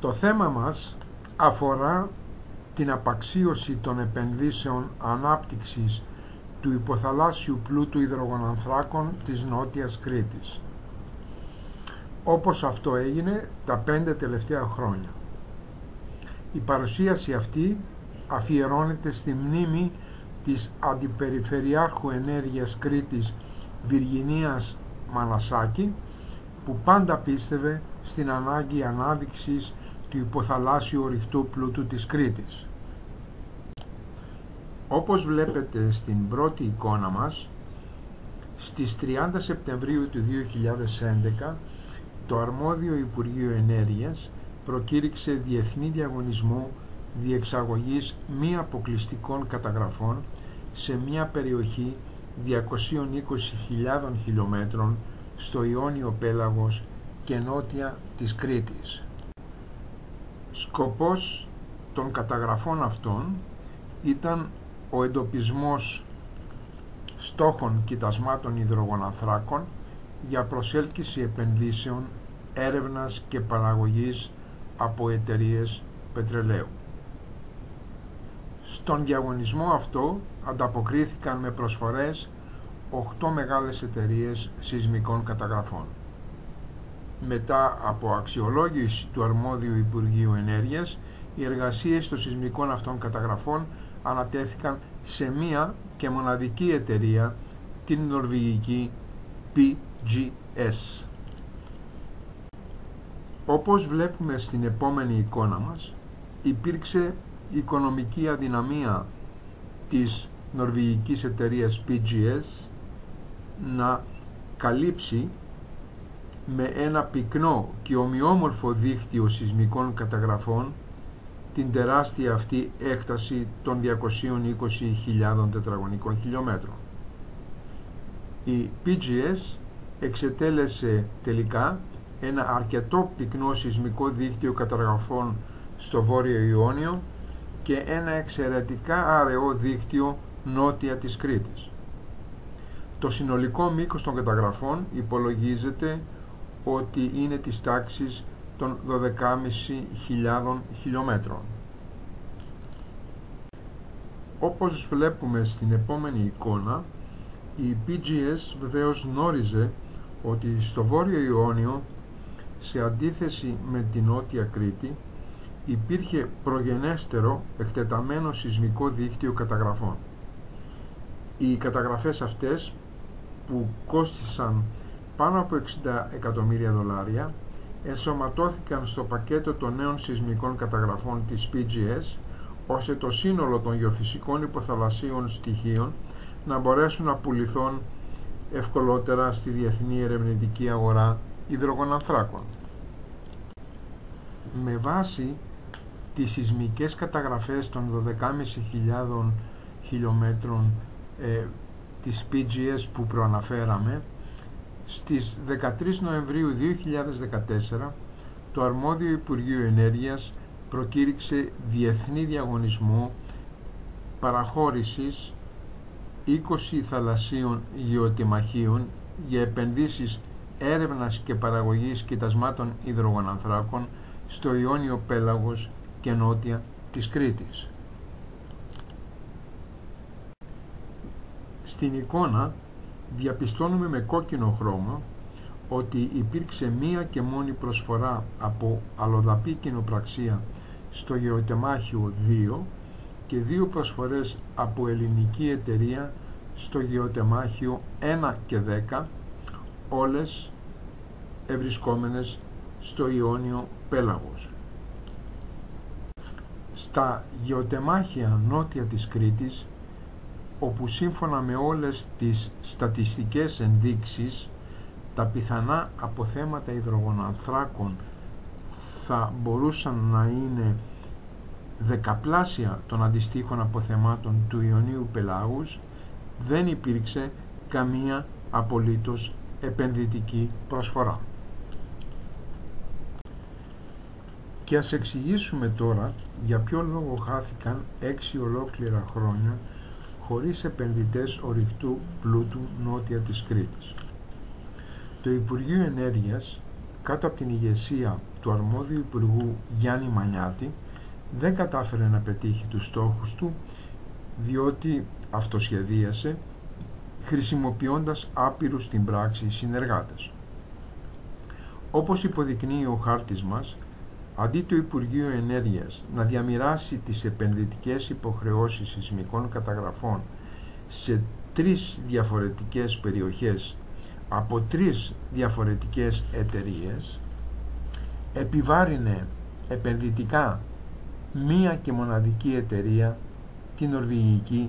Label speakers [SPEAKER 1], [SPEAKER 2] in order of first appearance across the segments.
[SPEAKER 1] Το θέμα μας αφορά την απαξίωση των επενδύσεων ανάπτυξης του υποθαλάσσιου πλούτου υδρογονανθράκων της Νότιας Κρήτης όπως αυτό έγινε τα πέντε τελευταία χρόνια. Η παρουσίαση αυτή αφιερώνεται στη μνήμη της Αντιπεριφερειάρχου Ενέργειας Κρήτης Βιργινίας Μανασάκη που πάντα πίστευε στην ανάγκη ανάδειξης του υποθαλάσσιου ορυχτού πλούτου της Κρήτης. Όπως βλέπετε στην πρώτη εικόνα μας, στις 30 Σεπτεμβρίου του 2011 το αρμόδιο Υπουργείο Ενέργειας προκήρυξε διεθνή διαγωνισμό διεξαγωγής μη αποκλειστικών καταγραφών σε μια περιοχή 220.000 χιλιόμετρων στο Ιόνιο Πέλαγος και νότια της Κρήτης. Σκοπός των καταγραφών αυτών ήταν ο εντοπισμός στόχων κοιτασμάτων υδρογονανθράκων για προσέλκυση επενδύσεων, έρευνας και παραγωγής από εταιρείες πετρελαίου. Στον διαγωνισμό αυτό ανταποκρίθηκαν με προσφορές 8 μεγάλες εταιρείες σεισμικών καταγραφών. Μετά από αξιολόγηση του αρμόδιου Υπουργείου Ενέργειας, οι εργασίες των σεισμικών αυτών καταγραφών ανατέθηκαν σε μία και μοναδική εταιρεία, την νορβηγική PGS. Όπως βλέπουμε στην επόμενη εικόνα μας, υπήρξε οικονομική αδυναμία της νορβηγικής εταιρείας PGS να καλύψει με ένα πυκνό και ομοιόμορφο δίκτυο σεισμικών καταγραφών την τεράστια αυτή έκταση των 220.000 τετραγωνικών χιλιόμετρων. Η PGS εξετέλεσε τελικά ένα αρκετό πυκνό σεισμικό δίκτυο καταγραφών στο Βόρειο Ιόνιο και ένα εξαιρετικά αραιό δίκτυο νότια της Κρήτης. Το συνολικό μήκος των καταγραφών υπολογίζεται ότι είναι της τάξης των 12.500 χιλιόμετρων. Όπως βλέπουμε στην επόμενη εικόνα, η PGS βεβαίως γνώριζε ότι στο Βόρειο Ιόνιο, σε αντίθεση με την Νότια Κρήτη, υπήρχε προγενέστερο εκτεταμένο σεισμικό δίκτυο καταγραφών. Οι καταγραφές αυτές που κόστησαν πάνω από 60 εκατομμύρια δολάρια ενσωματώθηκαν στο πακέτο των νέων σεισμικών καταγραφών της PGS ώστε το σύνολο των γεωφυσικών υποθαλασσίων στοιχείων να μπορέσουν να πουληθούν ευκολότερα στη διεθνή ερευνητική αγορά υδρογονανθράκων. Με βάση τις σεισμικές καταγραφές των 12.500 χιλιόμετρων ε, της PGS που προαναφέραμε, στις 13 Νοεμβρίου 2014 το αρμόδιο Υπουργείο Ενέργειας προκήρυξε διεθνή διαγωνισμό παραχώρησης 20 θαλασσίων γεωτιμαχίων για επενδύσεις έρευνας και παραγωγής κοιτασμάτων υδρογονανθράκων στο Ιόνιο Πέλαγος και νότια της Κρήτης. Στην εικόνα διαπιστώνουμε με κόκκινο χρώμα ότι υπήρξε μία και μόνη προσφορά από αλλοδαπή κοινοπραξία στο γεωτεμάχιο 2 και δύο προσφορές από ελληνική εταιρεία στο γεωτεμάχιο 1 και 10 όλες ευρισκόμενες στο Ιόνιο Πέλαγος. Στα γεωτεμάχια νότια της Κρήτης όπου σύμφωνα με όλες τις στατιστικές ενδείξεις τα πιθανά αποθέματα υδρογονανθράκων θα μπορούσαν να είναι δεκαπλάσια των αντιστοίχων αποθεμάτων του Ιωνίου Πελάγους δεν υπήρξε καμία απολύτως επενδυτική προσφορά. Και ας εξηγήσουμε τώρα για ποιο λόγο χάθηκαν έξι ολόκληρα χρόνια χωρίς επενδυτές ορυκτού πλούτου νότια της Κρήτης. Το Υπουργείο Ενέργειας κάτω από την ηγεσία του αρμόδιου Υπουργού Γιάννη Μανιάτη δεν κατάφερε να πετύχει τους στόχους του διότι αυτοσχεδίασε χρησιμοποιώντας άπειρους στην πράξη συνεργάτες. Όπως υποδεικνύει ο χάρτης μας, αντί το Υπουργείο Ενέργειας να διαμοιράσει τις επενδυτικές υποχρεώσεις σεισμικών καταγραφών σε τρεις διαφορετικές περιοχές από τρεις διαφορετικές εταιρείες, επιβάρυνε επενδυτικά μία και μοναδική εταιρεία, την νορβηγική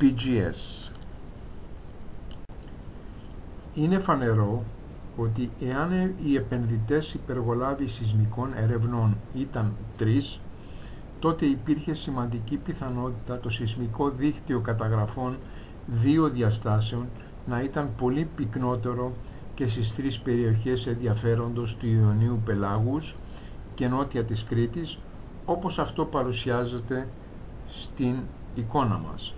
[SPEAKER 1] PGS. Είναι φανερό ότι εάν οι επενδυτές υπεργολάβοι σεισμικών ερευνών ήταν τρεις, τότε υπήρχε σημαντική πιθανότητα το σεισμικό δίκτυο καταγραφών δύο διαστάσεων να ήταν πολύ πυκνότερο και στις τρεις περιοχές ενδιαφέροντος του Ιωνίου Πελάγους και νότια της Κρήτης, όπως αυτό παρουσιάζεται στην εικόνα μας.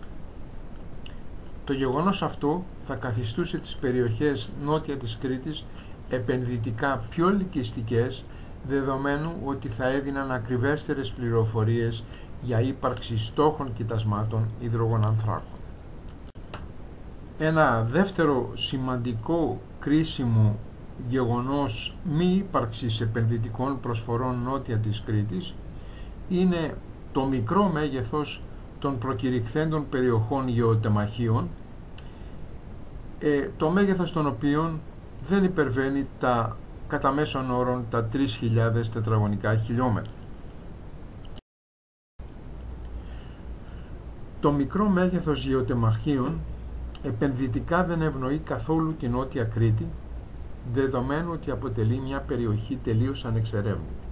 [SPEAKER 1] Το γεγονός αυτό θα καθιστούσε τις περιοχές νότια της Κρήτης επενδυτικά πιο ελκυστικές δεδομένου ότι θα έδιναν ακριβέστερες πληροφορίες για ύπαρξη στόχων κοιτασμάτων υδρογονανθράκων. Ένα δεύτερο σημαντικό κρίσιμο γεγονός μη ύπαρξης επενδυτικών προσφορών νότια της Κρήτης είναι το μικρό μέγεθος των προκηρυχθέντων περιοχών γεωτεμαχίων ε, το μέγεθος των οποίων δεν υπερβαίνει τα κατά μέσον όρων τα 3.000 τετραγωνικά χιλιόμετρα. Το μικρό μέγεθος γεωτεμαχίων επενδυτικά δεν ευνοεί καθόλου την Νότια Κρήτη, δεδομένου ότι αποτελεί μια περιοχή τελείως ανεξερεύνητη.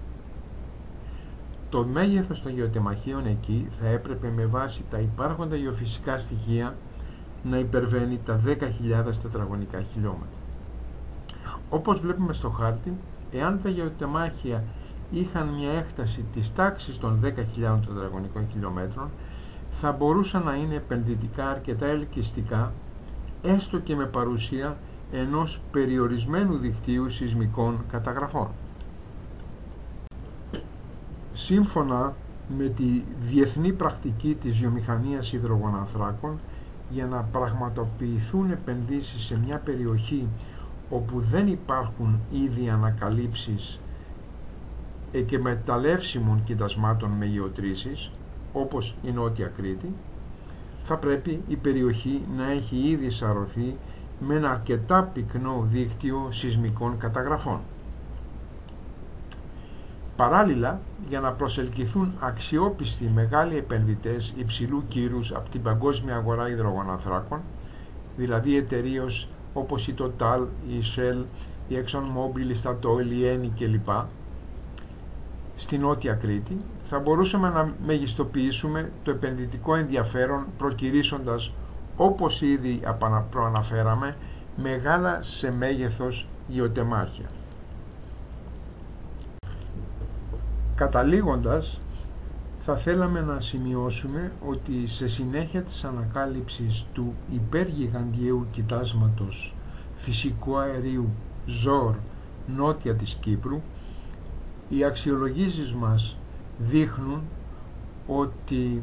[SPEAKER 1] Το μέγεθος των γεωτεμαχίων εκεί θα έπρεπε με βάση τα υπάρχοντα γεωφυσικά στοιχεία να υπερβαίνει τα 10.000 τετραγωνικά χιλιόμετρα. Όπως βλέπουμε στο χάρτη, εάν τα γεωτεμάχια είχαν μια έκταση της τάξης των 10.000 τετραγωνικών χιλιόμετρων, θα μπορούσαν να είναι επενδυτικά αρκετά ελκυστικά, έστω και με παρουσία ενός περιορισμένου δικτύου σεισμικών καταγραφών. Σύμφωνα με τη διεθνή πρακτική της βιομηχανίας υδρογονανθράκων, για να πραγματοποιηθούν επενδύσεις σε μια περιοχή όπου δεν υπάρχουν ήδη ανακαλύψεις εκμεταλλεύσιμων κοιτασμάτων με γεωτρήσεις, όπως η Νότια Κρήτη, θα πρέπει η περιοχή να έχει ήδη σαρωθεί με ένα αρκετά πυκνό δίκτυο σεισμικών καταγραφών. Παράλληλα, για να προσελκυθούν αξιόπιστοι μεγάλοι επενδυτές υψηλού κύρους από την παγκόσμια αγορά υδρογοναθράκων, δηλαδή εταιρείες όπως η Total, η Shell, η ExxonMobil, η Statoil, η Eni κλπ. Στη Νότια Κρήτη θα μπορούσαμε να μεγιστοποιήσουμε το επενδυτικό ενδιαφέρον προκυρήσοντας όπως ήδη προαναφέραμε μεγάλα σε μέγεθος γεωτεμάχια. Καταλήγοντας, θα θέλαμε να σημειώσουμε ότι σε συνέχεια της ανακάλυψης του υπεργιγαντιαίου κοιτάσματος φυσικού αερίου ΖΟΡ νότια της Κύπρου, οι αξιολογήσεις μας δείχνουν ότι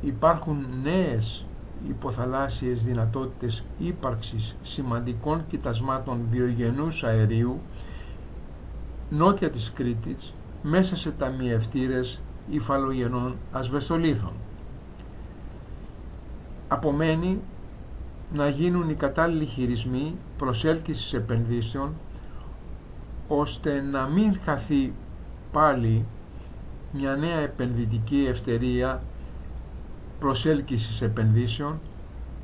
[SPEAKER 1] υπάρχουν νέες υποθαλάσσιες δυνατότητες ύπαρξης σημαντικών κοιτασμάτων βιογενούς αερίου νότια της Κρήτης μέσα σε ταμιευτήρες υφαλογενών ασβεστολίθων. Απομένει να γίνουν οι κατάλληλοι χειρισμοί προσέλκυσης επενδύσεων ώστε να μην χαθεί πάλι μια νέα επενδυτική ευτερία προσέλκυσης επενδύσεων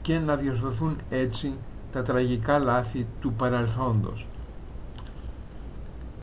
[SPEAKER 1] και να διορθωθούν έτσι τα τραγικά λάθη του παρελθόντος.